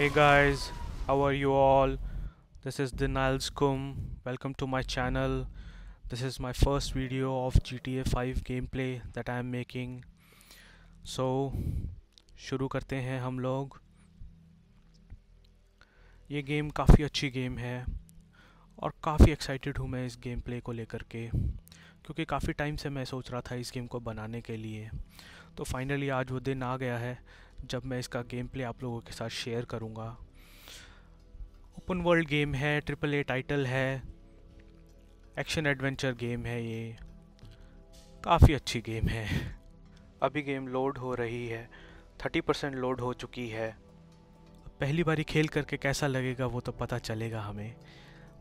Hey guys, how are you all? This is Dinal Kum. Welcome to my channel. This is my first video of GTA 5 gameplay that I am making. So, शुरू करते हैं हम लोग ये game काफ़ी अच्छी game है और काफ़ी एक्साइटेड हूँ मैं इस गेम प्ले को लेकर के क्योंकि काफ़ी टाइम से मैं सोच रहा था इस गेम को बनाने के लिए तो फाइनली आज वो दिन आ गया है जब मैं इसका गेम प्ले आप लोगों के साथ शेयर करूँगा। ओपन वर्ल्ड गेम है ट्रिपल ए टाइटल है एक्शन एडवेंचर गेम है ये। काफ़ी अच्छी गेम है। अभी गेम लोड हो रही है थर्टी परसेंट लोड हो चुकी है। पहली बारी खेल करके कैसा लगेगा वो तो पता चलेगा हमें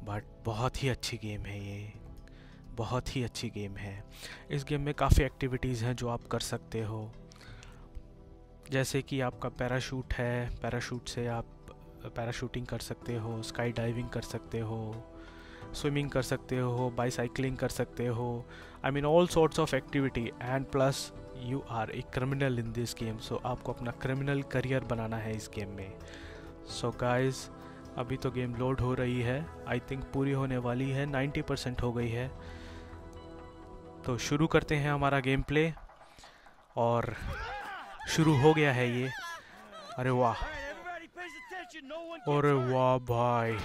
बट बहुत ही अच्छी गेम है ये। बहुत ही अच्छी गेम है। इस गेम में काफ़ी एक्टिविटीज़ हैं जो आप कर सकते हो। जैसे कि आपका पैराशूट है, पैराशूट से आप पैराशूटिंग कर सकते हो, स्काई डाइविंग कर सकते हो, स्विमिंग कर सकते हो बाईसाइकिलिंग कर सकते हो, I mean all sorts of activity and plus you are a criminal in this game, so आपको अपना क्रिमिनल करियर बनाना है इस गेम में। सो so गाइस, अभी तो गेम लोड हो रही है, आई थिंक पूरी होने वाली है 90 परसेंट हो गई है। तो शुरू करते हैं हमारा गेम प्ले और शुरू हो गया है ये। अरे वाह। अरे वाह भाई।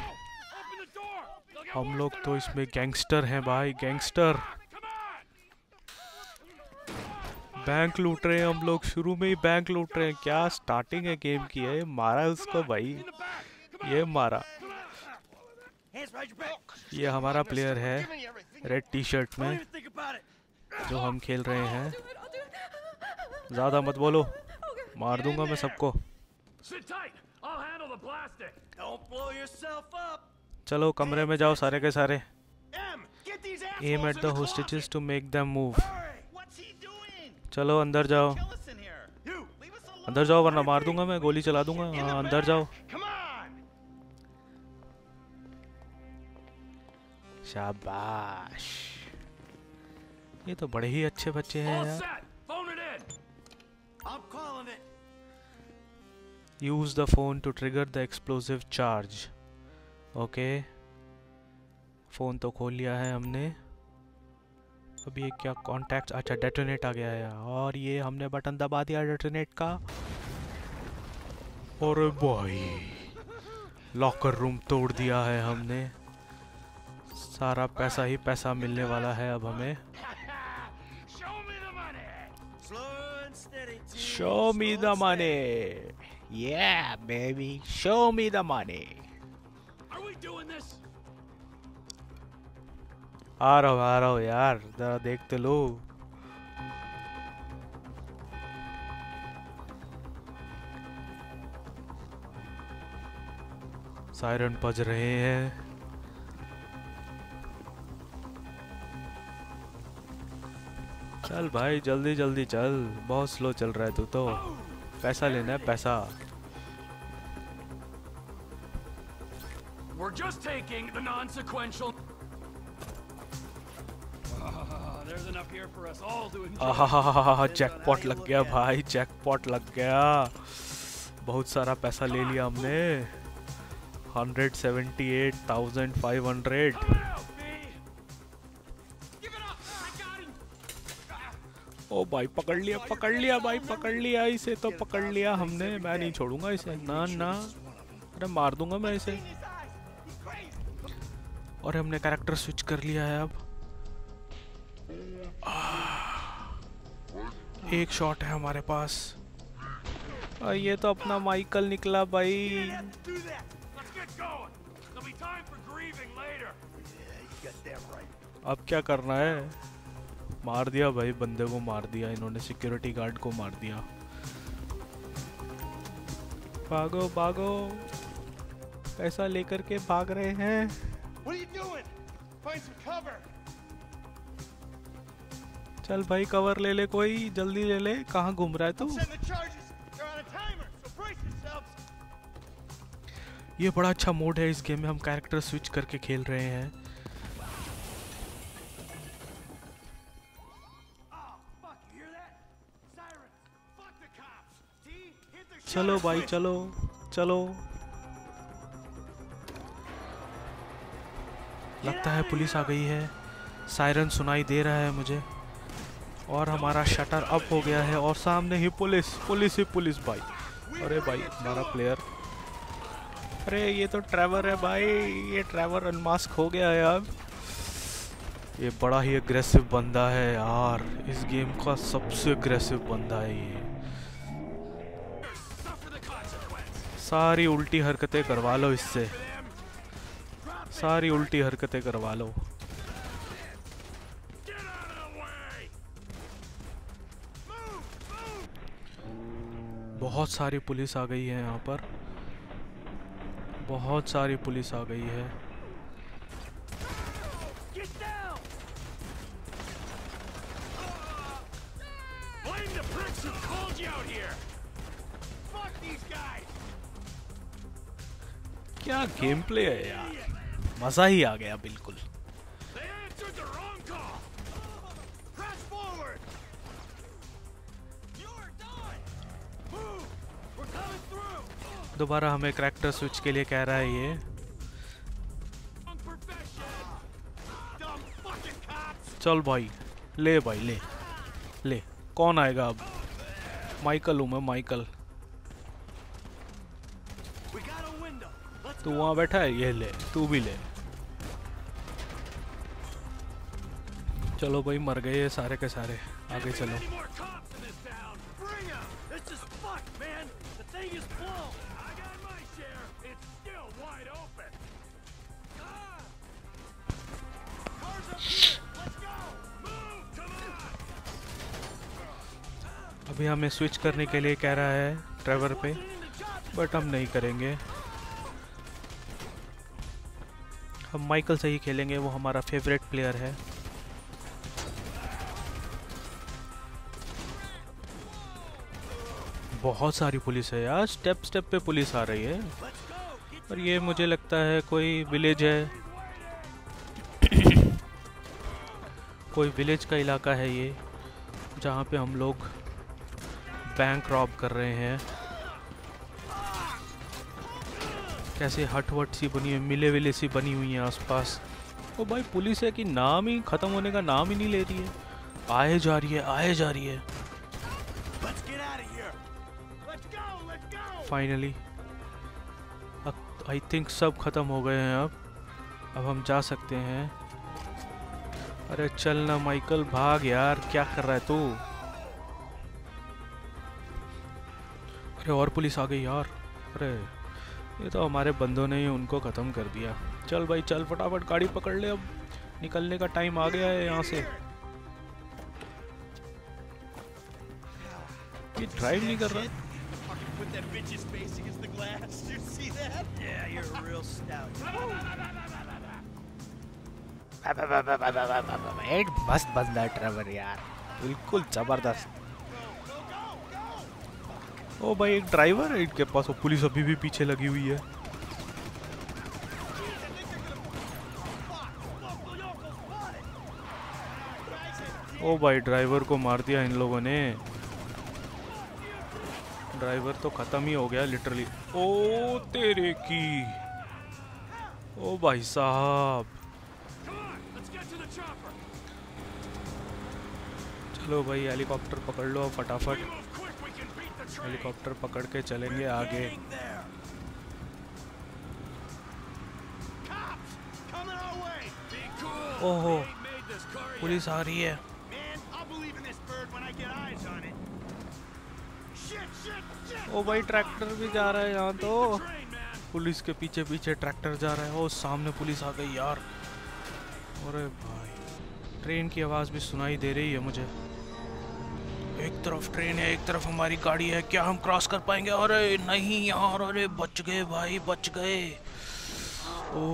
हम लोग तो इसमें गैंगस्टर हैं भाई गैंगस्टर बैंक लूट रहे हैं हम लोग शुरू में ही बैंक लूट रहे हैं। क्या स्टार्टिंग है गेम की है? मारा उसको भाई। ये मारा। ये हमारा प्लेयर है रेड टी शर्ट में जो हम खेल रहे हैं। ज़्यादा मत बोलो। मार दूँगा मैं सबको। चलो कमरे में जाओ सारे के सारे। Aim at the hostages to make the move चलो अंदर जाओ। अंदर जाओ वरना मार दूँगा मैं गोली चला दूँगा। हाँ अंदर जाओ। शाबाश। ये तो बड़े ही अच्छे बच्चे हैं यार। Use the phone to trigger the explosive charge. Okay phone तो खोल लिया है हमने। अभी ये क्या कॉन्टैक्ट अच्छा डेटोनेट आ गया है और ये हमने बटन दबा दिया डेटोनेट का। और भाई लॉकर रूम तोड़ दिया है हमने। सारा पैसा ही पैसा मिलने वाला है अब हमें। Show me the money Yeah, baby. Show me the money. Are we doing this? आ रहा हूँ आ रहा हूँ यार जरा देखते लो सायरन बज रहे हैं चल भाई जल्दी जल्दी चल बहुत स्लो चल रहा है तू तो पैसा लेना है पैसा just taking the non-sequential. there's enough here for us all to enjoy. आहा जैकपॉट लग गया भाई जैकपॉट लग गया। बहुत सारा पैसा ले लिया हमने। Hundred seventy eight thousand five hundred ओ भाई पकड़ लिया पकड़ लिया भाई पकड़ लिया। इसे तो पकड़ लिया हमने। मैं नहीं छोड़ूँगा इसे। ना ना। अरे मार दूँगा मैं इसे। और हमने कैरेक्टर स्विच कर लिया है अब। एक शॉट है हमारे पास। ये तो अपना माइकल निकला भाई। अब क्या करना है? मार दिया भाई बंदे को मार दिया इन्होंने सिक्योरिटी गार्ड को मार दिया। भागो भागो। पैसा लेकर के भाग रहे हैं। चल भाई कवर ले ले कोई जल्दी ले ले। कहाँ घूम रहा है तू? ये बड़ा अच्छा मोड है इस गेम में। हम कैरेक्टर स्विच करके खेल रहे हैं। चलो भाई चलो चलो। लगता है पुलिस आ गई है। सायरन सुनाई दे रहा है मुझे। और हमारा शटर अप हो गया है और सामने ही पुलिस पुलिस ही पुलिस भाई। अरे भाई, हमारा प्लेयर अरे ये तो ट्रैवर है भाई, ये ट्रैवर अनमास्क हो गया है अब। ये बड़ा ही अग्रेसिव बंदा है यार। इस गेम का सबसे अग्रेसिव बंदा है ये. सारी उल्टी हरकतें करवा लो इससे। सारी उल्टी हरकतें करवा लो। बहुत सारी पुलिस आ गई है यहाँ पर। बहुत सारी पुलिस आ गई है। क्या गेम प्ले है यार? मज़ा ही आ गया बिल्कुल। दोबारा हमें करेक्टर स्विच के लिए कह रहा है ये। चल भाई ले भाई ले। ले कौन आएगा अब? माइकल हूँ मैं माइकल। तू वहाँ बैठा है? ये ले तू भी ले। चलो भाई मर गए सारे के सारे। आगे चलो। अभी हमें स्विच करने के लिए कह रहा है ट्रेवर पे बट हम नहीं करेंगे। हम माइकल से ही खेलेंगे, वो हमारा फेवरेट प्लेयर है। बहुत सारी पुलिस है यार स्टेप स्टेप पे पुलिस आ रही है। और ये मुझे लगता है कोई विलेज है। कोई विलेज का इलाका है ये, जहाँ पे हम लोग बैंक रॉब कर रहे हैं। कैसे हट वट सी बनी हुई मिले विले सी बनी हुई है आसपास। ओ भाई पुलिस है कि नाम ही ख़त्म होने का नाम ही नहीं ले रही है? आए जा रही है आए जा रही है. फाइनली आई थिंक सब ख़त्म हो गए हैं अब। अब हम जा सकते हैं। अरे चल ना माइकल भाग यार क्या कर रहा है तू? अरे और पुलिस आ गई यार। अरे ये तो हमारे बंदों ने ही उनको ख़त्म कर दिया चल भाई चल फटाफट गाड़ी पकड़ ले अब निकलने का टाइम आ गया है यहाँ से ये ड्राइव नहीं कर रहा Fucking that bitch's face against the glass. You see that? Yeah, you're a real stout. एक मस्त बंदा है ट्रेवर यार बिल्कुल ज़बरदस्त ओ भाई, एक ड्राइवर है इनके पास वो पुलिस अभी भी पीछे लगी हुई है। ओ भाई ड्राइवर को मार दिया इन लोगों ने। ड्राइवर तो खत्म ही हो गया लिटरली ओ तेरे की। ओ भाई साहब. चलो भाई हेलीकॉप्टर पकड़ लो, फटाफट। हेलीकॉप्टर पकड़ के चलेंगे आगे। ओहो, पुलिस आ रही है। ओ भाई, ट्रैक्टर भी जा रहा है यहाँ तो। पुलिस के पीछे पीछे ट्रैक्टर जा रहा है। ओ, सामने पुलिस आ गई यार। अरे भाई, ट्रेन की आवाज़ भी सुनाई दे रही है मुझे। एक तरफ़ ट्रेन है एक तरफ़ हमारी गाड़ी है। क्या हम क्रॉस कर पाएँगे? अरे नहीं यार अरे बच गए भाई बच गए। ओ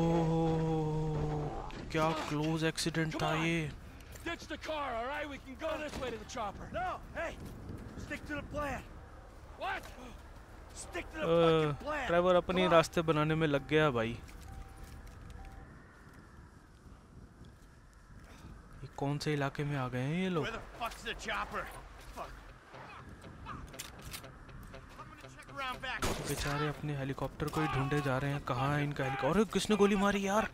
क्या क्लोज एक्सीडेंट था ये। ड्राइवर uh, अपनी रास्ते बनाने में लग गया भाई। कौन से इलाके में आ गए हैं ये लोग? तो बेचारे अपने हेलीकॉप्टर को ही ढूंढे जा रहे हैं। कहा है इनका हेलीकॉप्टर? किसने गोली मारी यार?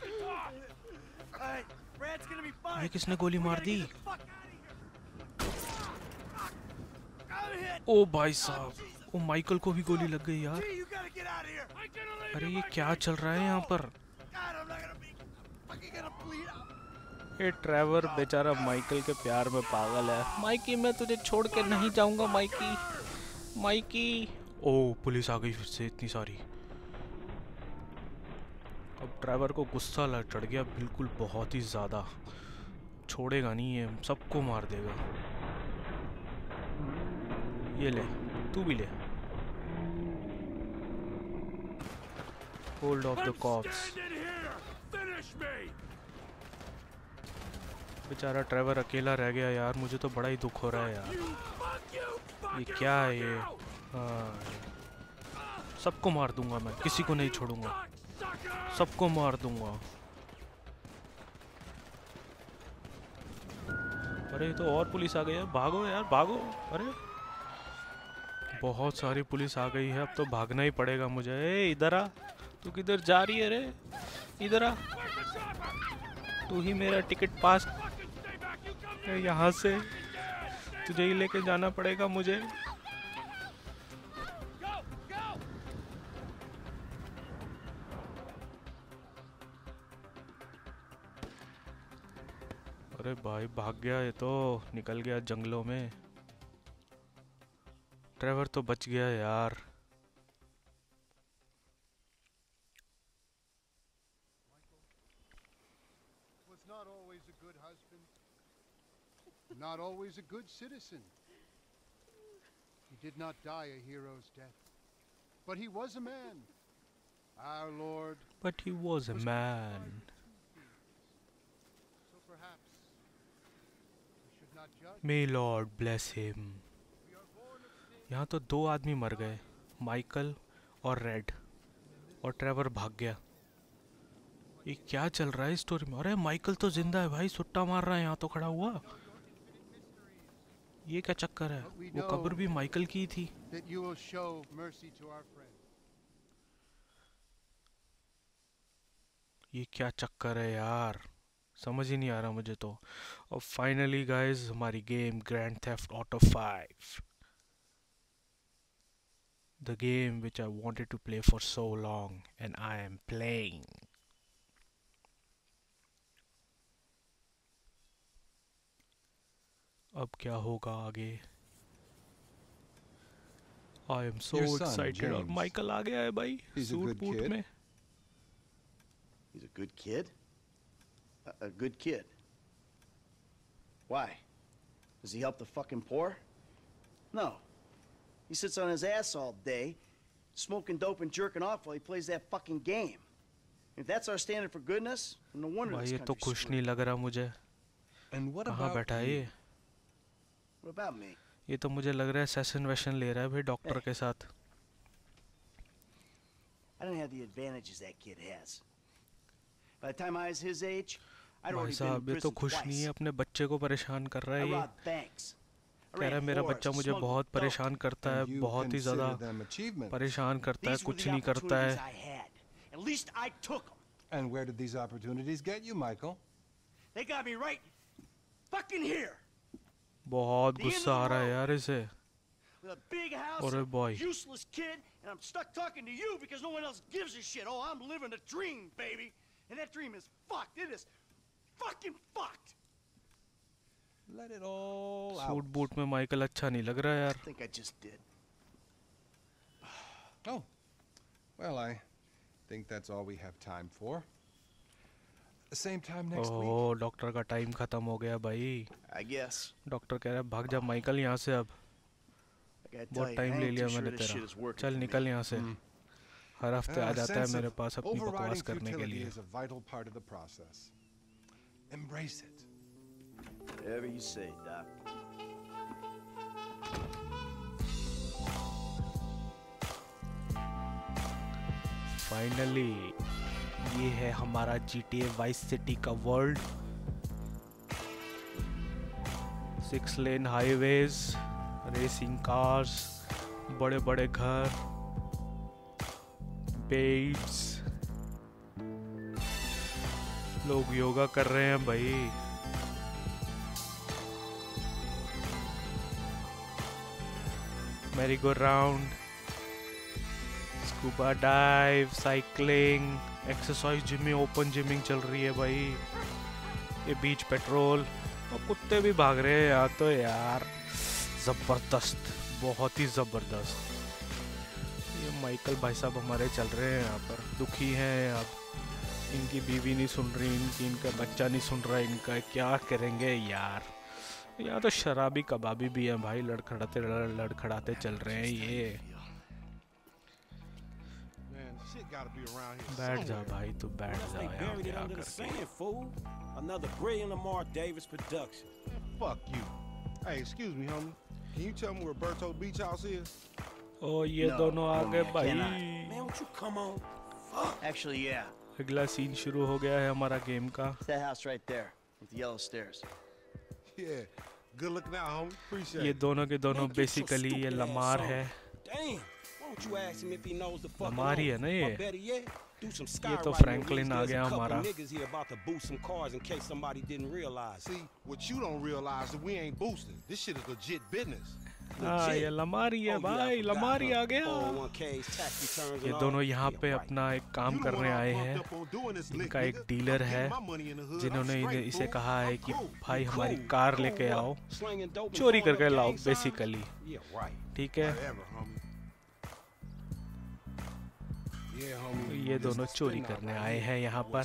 ये किसने गोली मार दी? ओ भाई साहब ओ माइकल को भी गोली लग गई यार। अरे ये क्या चल रहा है यहाँ पर? ये ट्रेवर बेचारा माइकल के प्यार में पागल है। माइकी मैं तुझे छोड़ के नहीं जाऊँगा माइकी। माइकी। ओ पुलिस आ गई फिर से इतनी सारी। अब ड्राइवर को गुस्सा लग चढ़ गया बिल्कुल बहुत ही ज़्यादा। छोड़ेगा नहीं ये सबको मार देगा। ये ले तू भी ले। Hold off the cops. बेचारा ड्राइवर अकेला रह गया यार मुझे तो बड़ा ही दुख हो रहा है यार। ये क्या है ये? सबको मार दूँगा मैं, किसी को नहीं छोड़ूँगा। सबको मार दूँगा। अरे तो और पुलिस आ गई है। भागो यार, भागो। अरे, बहुत सारी पुलिस आ गई है। अब तो भागना ही पड़ेगा मुझे। ए, इधर आ। तू किधर जा रही है रे? इधर आ। तू ही मेरा टिकट पास। है. यहाँ से तुझे ही लेके जाना पड़ेगा मुझे। भाई भाग गया ये तो निकल गया जंगलों में ड्राइवर तो बच गया यार not always a good husband, not always a good citizen. He did not die a hero's death, but he was a man. Our Lord, but he was a man so perhaps we should not judge. May Lord bless him. यहाँ तो दो आदमी मर गए Michael और red और Trevor भाग गया। ये क्या चल रहा है स्टोरी में? अरे माइकल तो ज़िंदा है भाई सुट्टा मार रहा है यहाँ तो खड़ा हुआ। ये क्या चक्कर है? वो कब्र भी माइकल की थी. ये क्या चक्कर है यार? समझ ही नहीं आ रहा मुझे तो और फाइनली गाइस हमारी game Grand Theft Auto 5 the game which I wanted to play for so long and I am playing अब क्या होगा आगे आई एम सो एक्साइटेड और. माइकल आ गया है भाई सूट बूट. में He's a good kid? A, a good kid. Why? Does he help the fucking poor? No. He sits on his ass all day, smoking dope and jerking off while he plays that fucking game. If that's our standard for goodness, then no wonder भाई this ये तो country's खुश नहीं screwed. लग रहा मुझे And what कहाँ about बैठा है you? ये What about me? ये तो मुझे लग रहा है सेशन वेशन ले रहा है भाई डॉक्टर Eh. के साथ I don't have the advantages that kid has. By the time I was his age, I'd भाई साहब ये तो खुश नहीं है अपने बच्चे को परेशान कर रहा है ये कह रहा है मेरा बच्चा मुझे बहुत परेशान करता है बहुत ही ज़्यादा परेशान करता है कुछ नहीं करता है. And where did these opportunities get you, Michael? They got me right fucking here. बहुत गुस्सा आ रहा है यार इसे With a big house, a boy. useless kid, and I'm stuck talking to you because no one else gives a shit. Oh, I'm living a dream, baby. And that dream is fucked. It is fucking fucked. Let it all out. Suit boot में Michael अच्छा नहीं लग रहा यार. I think I just did. Oh. Well, I think that's all we have time for. Same time next week. ओहो doctor का time खत्म हो गया भाई I guess. डॉक्टर कह रहा है भाग जा माइकल यहाँ से अब बहुत टाइम ले लिया मैंने तेरा चल निकल यहाँ से Hmm. हर हफ़्ते आ जाता है मेरे पास अपनी बकवास करने के लिए Embrace it. Whatever you say, Doc. Finally ये है हमारा G T A Vice City का world six lane highways racing cars बड़े बड़े घर बेड्स लोग योगा कर रहे हैं भाई। Merry go round scuba dive cycling exercise gyming open gyming चल रही है भाई। ये बीच पेट्रोल और कुत्ते भी भाग रहे हैं यहाँ तो यार, ज़बरदस्त, बहुत ही ज़बरदस्त। ये माइकल भाई साहब हमारे चल रहे हैं यहाँ पर, दुखी हैं पर। इनकी बीवी नहीं सुन रही इनकी इनका बच्चा नहीं सुन रहा इनका क्या करेंगे यार? यहाँ तो शराबी कबाबी भी है भाई लड़खड़ाते लड़खड़ाते चल रहे हैं ये। बैठ जा भाई तू बैठ जा यार Oh, yeah, no, don't know how to Actually, yeah. अगला सीन शुरू हो गया है हमारा गेम का that house right there with the yellow stairs. Yeah. Good looking out, homie. Appreciate ये दोनों के दोनों बेसिकली ये लमार है Lamar ही है ना ये? ये तो release. आ गया हमारा। See, what you don't realize is we ain't boosting. This shit is legit business. हाँ, ये लमारी है भाई लमारी आ गया। ये दोनों यहाँ पे अपना एक काम करने आए हैं। इनका एक डीलर है जिन्होंने इसे कहा है कि भाई हमारी कार लेके आओ। चोरी करके लाओ बेसिकली ठीक है? तो ये दोनों चोरी करने आए हैं यहाँ पर।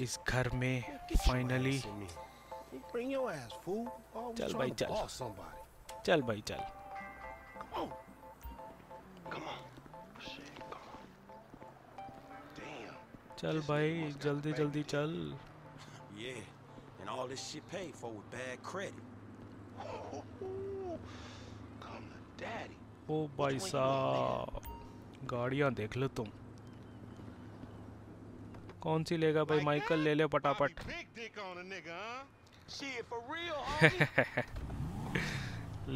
इस घर में फाइनली चल भाई चल। चल भाई चल. चल भाई जल्दी जल्दी चल Yeah. And all this shit paid for with bad credit. Come to daddy. ओ भाई साहब गाड़ियाँ देख लो तुम कौन सी लेगा भाई माइकल ले ले पटापट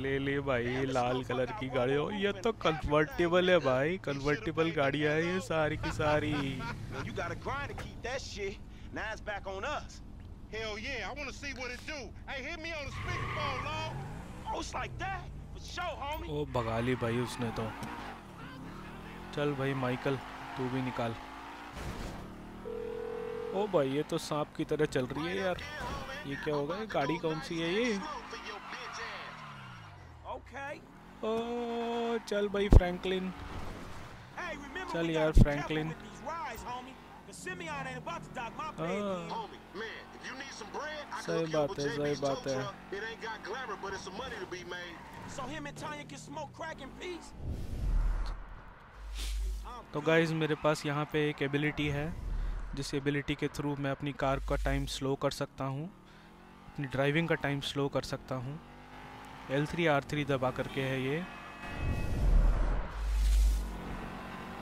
ले ले भाई लाल कलर की गाड़ी ओ ये तो कन्वर्टेबल है भाई कन्वर्टेबल गाड़ियाँ है ये सारी की सारी to. Now it's back on us. Hell yeah, I wanna see what it do. Hey, hit me on the speakerphone, Lord. Oh, it's like that? For sure, homie. ओ भगा ली भाई उसने तो चल भाई माइकल तू भी निकाल ओ भाई ये तो सांप की तरह चल रही है यार ये क्या होगा ये गाड़ी कौन सी है ये Okay. ओ चल भाई फ्रैंकलिन Hey, remember चल यार, gotta Franklin. careful with these rides, homie. 'Cause Simeon ain't about to dock my pay हाँ. Homie, man, if you need some bread, I सही बात you है with सही बात tow है truck. It ain't got glamour, but it's some money to be made. So him and Tanya can smoke crack in peace? तो guys मेरे पास यहाँ पे एक एबिलिटी है जिस एबिलिटी के थ्रू मैं अपनी कार का टाइम स्लो कर सकता हूँ अपनी ड्राइविंग का टाइम स्लो कर सकता हूँ एल थ्री आर थ्री दबा करके है ये।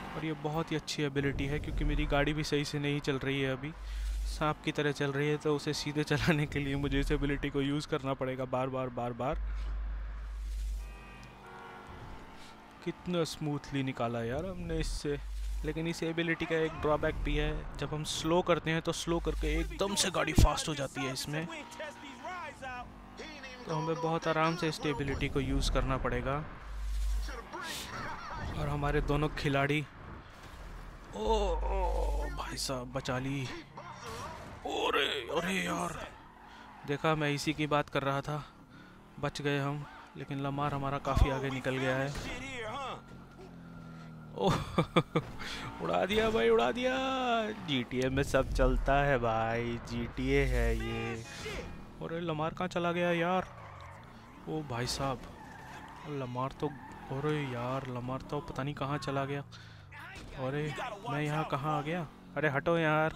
और ये बहुत ही अच्छी एबिलिटी है, क्योंकि मेरी गाड़ी भी सही से नहीं चल रही है अभी। सांप की तरह चल रही है तो उसे सीधे चलाने के लिए मुझे इस एबिलिटी को यूज़ करना पड़ेगा बार बार बार बार। कितना स्मूथली निकाला यार हमने इससे। लेकिन इस एबिलिटी का एक ड्रॉबैक भी है, जब हम स्लो करते हैं तो स्लो करके एकदम से गाड़ी फास्ट हो जाती है इसमें। तो हमें बहुत आराम से इस एबिलिटी को यूज़ करना पड़ेगा. और हमारे दोनों खिलाड़ी ओ, ओ भाई साहब बचा ली। अरे अरे यार। देखा मैं इसी की बात कर रहा था। बच गए हम लेकिन लमार हमारा काफ़ी आगे निकल गया है। ओह उड़ा दिया भाई उड़ा दिया। GTA में सब चलता है भाई। GTA है ये। अरे, लमार कहाँ चला गया यार? ओ भाई साहब, लमार तो अरे यार, लमार तो पता नहीं कहाँ चला गया। अरे, मैं यहाँ कहाँ आ गया? अरे, हटो यार।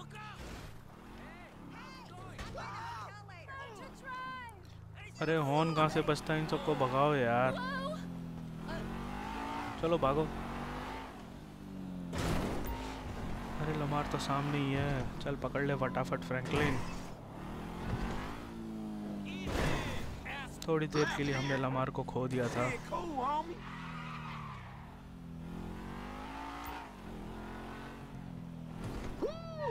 अरे, हॉर्न कहाँ से बचता है? इन सबको भगाओ यार। चलो, भागो। अरे, लमार तो सामने ही है। चल, पकड़ ले फटाफट, फ्रैंकलिन। थोड़ी देर के लिए हमने लमार को खो दिया था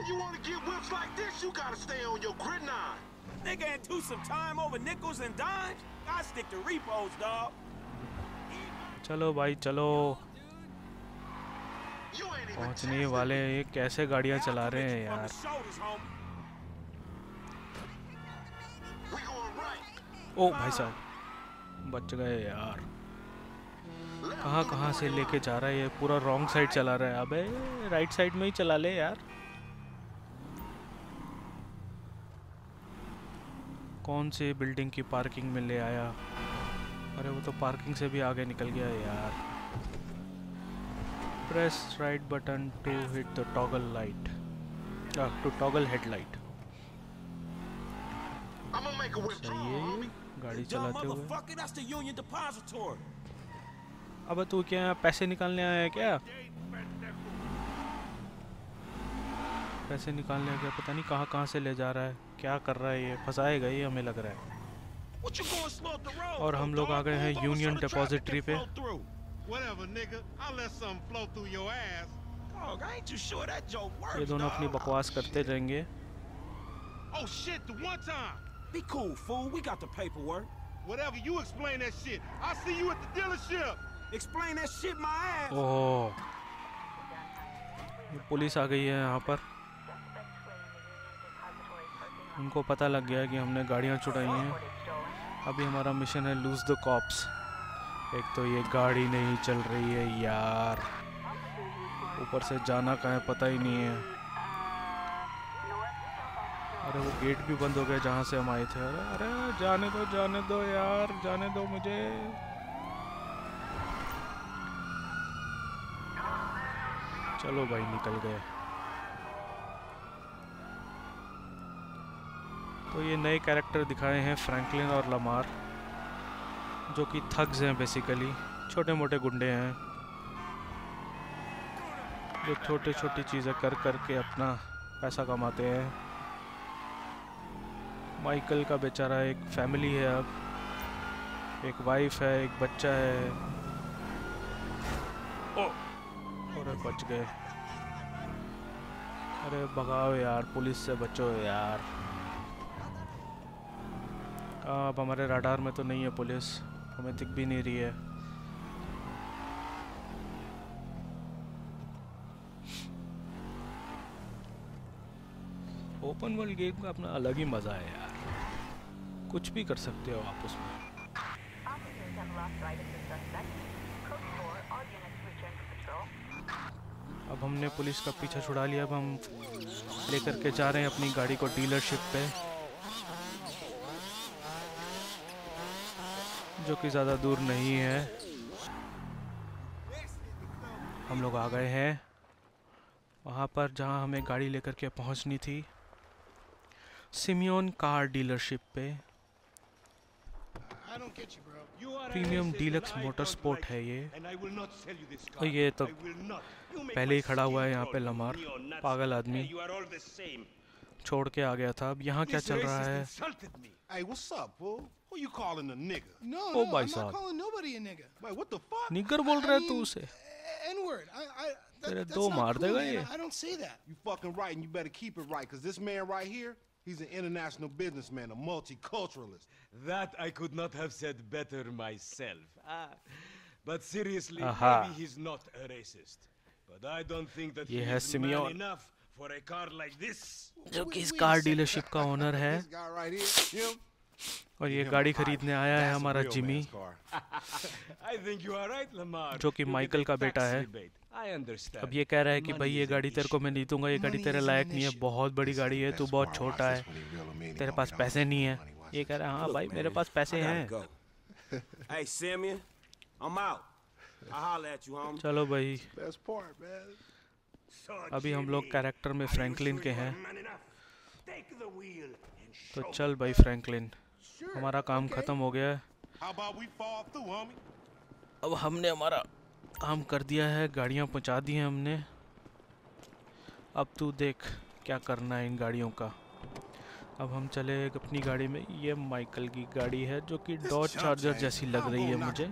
you wanna get whips like this, you gotta stay on your grid nine. Nigga ain't do some time over nickels and dimes. I stick to repos, dog. चलो भाई चलो पहुँचने वाले ये कैसे गाड़ियाँ चला रहे हैं यार ओ भाई साहब बच गए यार। कहाँ कहाँ से लेके जा रहा है ये? पूरा रॉन्ग साइड चला रहा है। अबे राइट साइड में ही चला ले यार। कौन से बिल्डिंग की पार्किंग में ले आया? अरे वो तो पार्किंग से भी आगे निकल गया यार। Press right button to hit the toggle light to toggle headlight सही है। गाड़ी चलाते हुए। अब तू क्या पैसे निकालने आया है क्या? पैसे निकालने आया क्या? पता नहीं कहाँ कहाँ से ले जा रहा है। क्या कर रहा है ये? फंसाएगा ये हमें लग रहा है। और हम लोग आ गए हैं यूनियन डिपॉजिटरी पे। ये दोनों अपनी बकवास करते रहेंगे। Be cool, fool. We got the paperwork. Whatever, you explain that shit. I'll see you at the dealership. Explain that shit my ass. ओह ये पुलिस आ गई है यहाँ पर उनको पता लग गया है कि हमने गाड़ियाँ चुराई हैं अभी हमारा मिशन है लूज द कॉप्स एक तो ये गाड़ी नहीं चल रही है यार ऊपर से जाना कहाँ पता ही नहीं है अरे वो गेट भी बंद हो गया जहाँ से हम आए थे। अरे अरे, जाने दो जाने दो यार, जाने दो मुझे। चलो भाई, निकल गए। तो ये नए कैरेक्टर दिखाए हैं फ्रैंकलिन और लमार जो कि थग्स हैं बेसिकली छोटे मोटे गुंडे हैं, जो छोटी छोटी चीज़ें कर कर के अपना पैसा कमाते हैं। माइकल का बेचारा एक फैमिली है अब। एक वाइफ है, एक बच्चा है। ओ, अरे बच गए। अरे भगाओ यार, पुलिस से बचो यार। अब हमारे राडार में तो नहीं है पुलिस। हमें दिख भी नहीं रही है। ओपन वर्ल्ड गेम का अपना अलग ही मज़ा है यार। कुछ भी कर सकते हो आप उसमें Officers have lost sight of the suspect. Code 4, all units return to patrol. अब हमने पुलिस का पीछा छुड़ा लिया अब हम लेकर के जा रहे हैं अपनी गाड़ी को डीलरशिप पे जो कि ज़्यादा दूर नहीं है हम लोग आ गए हैं वहाँ पर जहाँ हमें गाड़ी लेकर के पहुँचनी थी सिमियोन कार डीलरशिप पे I don't get you, bro. You are premium deluxe motor sport है ये। और ये तो पहले ही खड़ा हुआ है यहाँ पे लमार पागल आदमी। छोड़ के आ गया था। अब यहाँ क्या चल रहा है? निगर oh, बोल रहे तू उसे। तेरे दो मार देगा ये। He's an international businessman, a multiculturalist. That I could not have said better myself. Ah. But seriously, Aha. maybe he's not a racist. But I don't think that he है is Simeon. man enough for a car like this. जो कि इस car. Dealership का owner है और ये गाड़ी खरीदने आया है हमारा Jimmy man's car. I think you are right, Lamar. जो कि माइकल का बेटा है। अब ये कह रहा है कि भाई ये गाड़ी तेरे को मैं नहीं दूँगा ये गाड़ी तेरे लायक नहीं है बहुत बड़ी गाड़ी है तू बहुत छोटा है। तेरे पास पैसे नहीं है। ये कह रहा है हाँ भाई मेरे पास पैसे हैं. चलो भाई. अभी हम लोग कैरेक्टर में फ्रैंकलिन के हैं। तो चल भाई फ्रैंकलिन हमारा काम खत्म हो गया है? अब हमने हमारा काम कर दिया है गाड़ियाँ पहुँचा दी हैं हमने। अब तू देख क्या करना है इन गाड़ियों का। अब हम चले अपनी गाड़ी में। ये माइकल की गाड़ी है जो कि डॉज चार्जर जैसी लग रही है मुझे?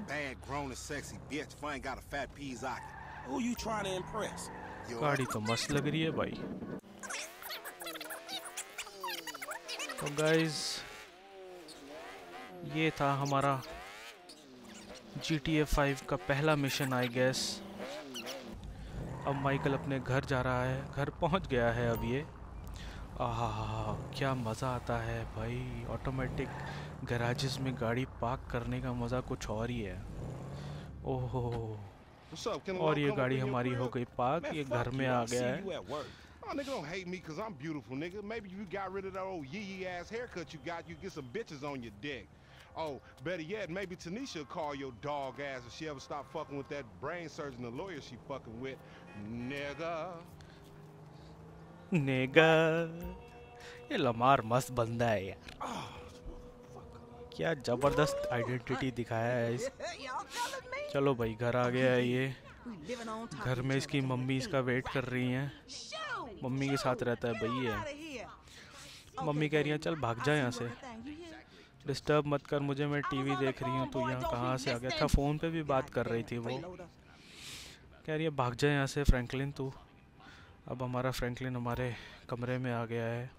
गाड़ी तो मस्त लग रही है भाई। तो गाइस ये था हमारा जी टी ए फाइव का पहला मिशन आई गैस अब माइकल अपने घर जा रहा है घर पहुँच गया है अब ये आहा क्या मज़ा आता है भाई ऑटोमेटिक गैराजेस में गाड़ी पार्क करने का मज़ा कुछ और ही है ओहो और ये गाड़ी हमारी हो गई पार्क ये घर में आ गया है. Oh, nigga, don't hate me because I'm beautiful, nigga. Maybe you got rid of that old yee yee ass haircut you got. You get some bitches on your dick. Oh, better yet, maybe Tanisha will call your dog ass if she ever stop fucking with that brain surgeon, the lawyer she fucking with. Nigga. नेगर ये Lamar मस्त बंदा है यार क्या ज़बरदस्त identity दिखाया है इस चलो भाई घर आ गया है ये घर में इसकी मम्मी इसका वेट कर रही हैं मम्मी के साथ रहता है भाई ये मम्मी कह रही है चल भाग जा यहाँ से डिस्टर्ब मत कर मुझे मैं टीवी देख रही हूँ तो यहाँ कहाँ से आ गया? था फ़ोन पे भी बात कर रही थी वो। कह रही है भाग जाए यहाँ से फ्रैंकलिन तू। अब हमारा फ्रैंकलिन हमारे कमरे में आ गया है।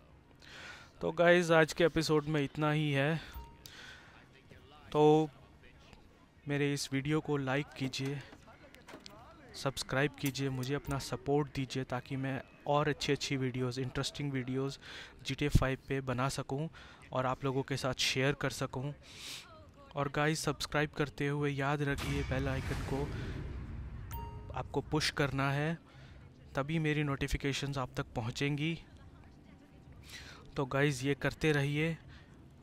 तो गाइज़ आज के एपिसोड में इतना ही है। तो मेरे इस वीडियो को लाइक कीजिए। सब्सक्राइब कीजिए, मुझे अपना सपोर्ट दीजिए ताकि मैं और अच्छी अच्छी videos interesting videos G T five पे बना सकूँ और आप लोगों के साथ शेयर कर सकूँ। और गाइस सब्सक्राइब करते हुए याद रखिए बेल आइकन को। आपको पुश करना है, तभी मेरी नोटिफिकेशंस आप तक पहुंचेंगी। तो गाइज़ ये करते रहिए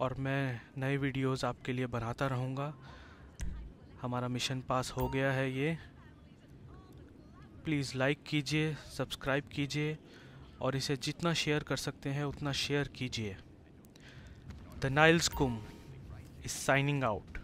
और मैं नए वीडियोस आपके लिए बनाता रहूँगा। हमारा मिशन पास हो गया है ये। प्लीज़ लाइक कीजिए, सब्सक्राइब कीजिए और इसे जितना शेयर कर सकते हैं उतना शेयर कीजिए। द नाइल्स कुम इज़ साइनिंग आउट।